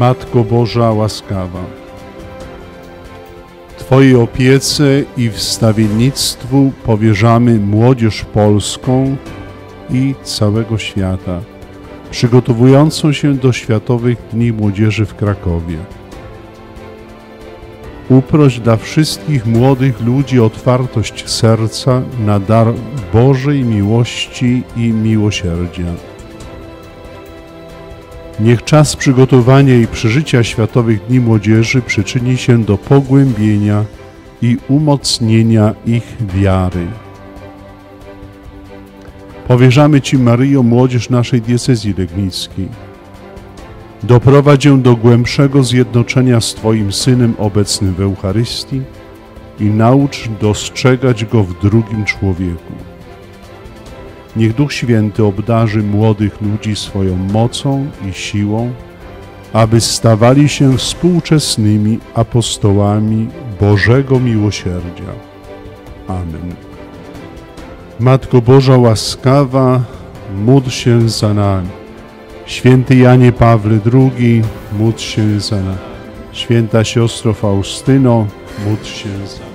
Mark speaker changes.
Speaker 1: Matko Boża łaskawa, Twojej opiece i wstawiennictwu powierzamy młodzież polską i całego świata, przygotowującą się do Światowych Dni Młodzieży w Krakowie. Uproś dla wszystkich młodych ludzi otwartość serca na dar Bożej miłości i miłosierdzia. Niech czas przygotowania i przeżycia Światowych Dni Młodzieży przyczyni się do pogłębienia i umocnienia ich wiary. Powierzamy Ci, Maryjo, młodzież naszej diecezji legnickiej. Doprowadź ją do głębszego zjednoczenia z Twoim Synem obecnym w Eucharystii i naucz dostrzegać Go w drugim człowieku. Niech Duch Święty obdarzy młodych ludzi swoją mocą i siłą, aby stawali się współczesnymi apostołami Bożego Miłosierdzia. Amen. Matko Boża łaskawa, módl się za nami. Święty Janie Pawle II, módl się za nami. Święta siostro Faustyno, módl się za nami.